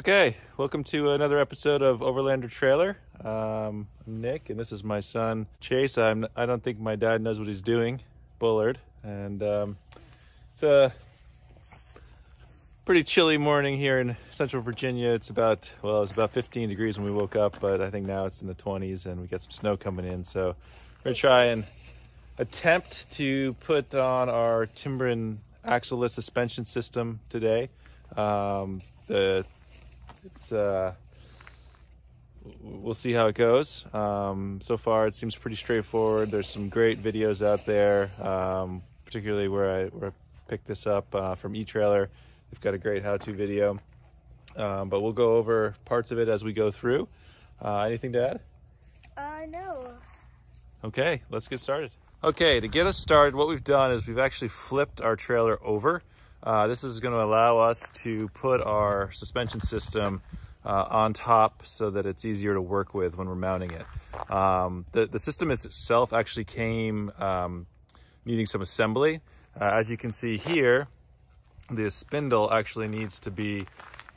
Okay, welcome to another episode of Overlander Trailer. Um, I'm Nick, and this is my son Chase. I'm, I don't think my dad knows what he's doing, Bullard, and um, it's a pretty chilly morning here in Central Virginia. It's about well, it's about 15 degrees when we woke up, but I think now it's in the 20s, and we got some snow coming in. So we're gonna try and attempt to put on our Timbren axle-less suspension system today. Um, the it's uh, we'll see how it goes. Um, so far, it seems pretty straightforward. There's some great videos out there, um, particularly where I where I picked this up uh, from eTrailer. They've got a great how-to video, um, but we'll go over parts of it as we go through. Uh, anything to add? Uh, no. Okay, let's get started. Okay, to get us started, what we've done is we've actually flipped our trailer over. Uh, this is going to allow us to put our suspension system uh, on top so that it's easier to work with when we're mounting it. Um, the, the system itself actually came um, needing some assembly. Uh, as you can see here, the spindle actually needs to be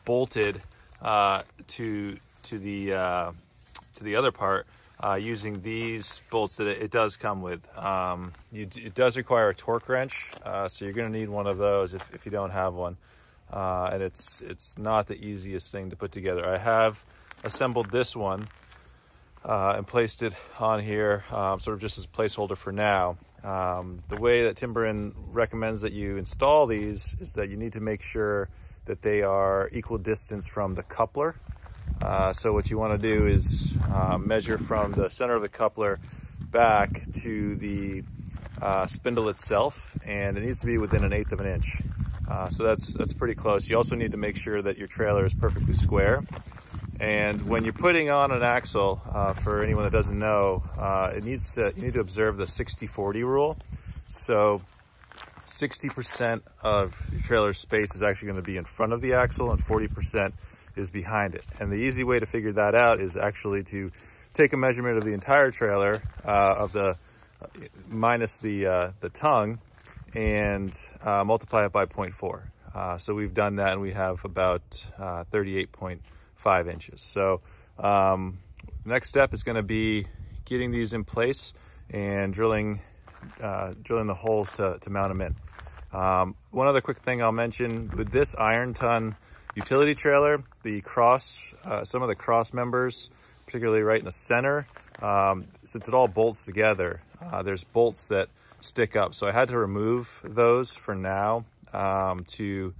bolted uh, to to the uh, to the other part uh, using these bolts that it, does come with. Um, you, it does require a torque wrench, uh, so you're going to need one of those if, if you don't have one. Uh, and it's it's not the easiest thing to put together. I have assembled this one uh, and placed it on here, um, sort of just as a placeholder for now. Um, the way that Timbren recommends that you install these is that you need to make sure that they are equal distance from the coupler. Uh, so what you want to do is uh, measure from the center of the coupler back to the uh, spindle itself, and it needs to be within an eighth of an inch. Uh, so that's that's pretty close. You also need to make sure that your trailer is perfectly square. And when you're putting on an axle, uh, for anyone that doesn't know, it needs to you need to observe the 60-40 rule. So 60% of your trailer's space is actually going to be in front of the axle, and 40% is behind it. And the easy way to figure that out is actually to take a measurement of the entire trailer uh, of the minus the uh, the tongue and uh, multiply it by 0.4. Uh, so we've done that and we have about uh, 38.5 inches. So um, next step is going to be getting these in place and drilling drilling the holes to, to mount them in. Um, one other quick thing I'll mention with this Ironton utility trailer, the cross, uh, some of the cross members, particularly right in the center, um, since it all bolts together, uh, there's bolts that stick up. So I had to remove those for now um, to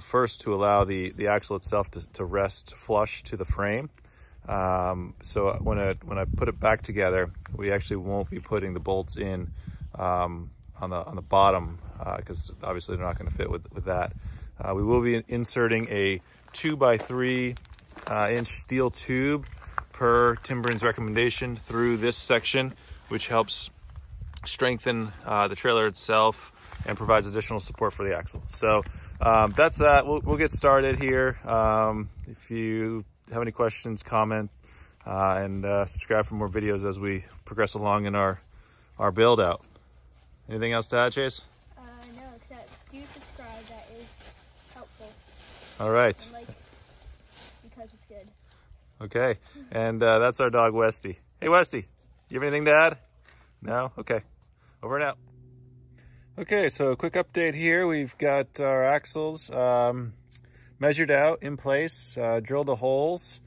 first to allow the, the axle itself to, to rest flush to the frame. Um, so when I, when I put it back together, we actually won't be putting the bolts in um, on the on the bottom because uh, obviously they're not going to fit with, with that. Uh, we will be inserting a two by three uh, inch steel tube per Timbren's recommendation through this section, which helps strengthen uh, the trailer itself and provides additional support for the axle. So um, that's that. We'll, we'll, get started here. Um, if you have any questions, comment uh, and uh, subscribe for more videos as we progress along in our, our build out. Anything else to add, Chase? Uh, no, except do subscribe. That is helpful. All right. Like, because it's good. Okay. And uh, that's our dog, Westy. Hey, Westy, you have anything to add? No? Okay. Over and out. Okay, so a quick update here. We've got our axles um, measured out in place, uh, drilled the holes,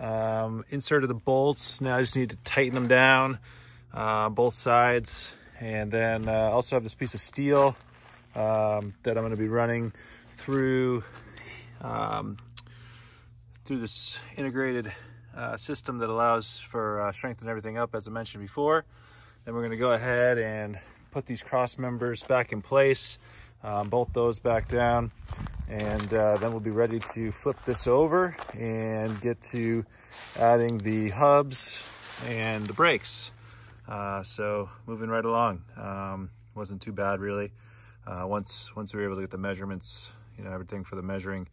um, inserted the bolts. Now I just need to tighten them down, uh, both sides. And then uh, also have this piece of steel um, that I'm going to be running through um, through this integrated uh, system that allows for uh, strengthening everything up, as I mentioned before. Then we're going to go ahead and put these cross members back in place, um, bolt those back down, and uh, then we'll be ready to flip this over and get to adding the hubs and the brakes. Uh, so moving right along, um, wasn't too bad really. Uh, once once we were able to get the measurements, you know, everything for the measuring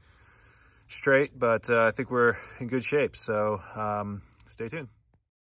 straight, but uh, I think we're in good shape. So um, stay tuned.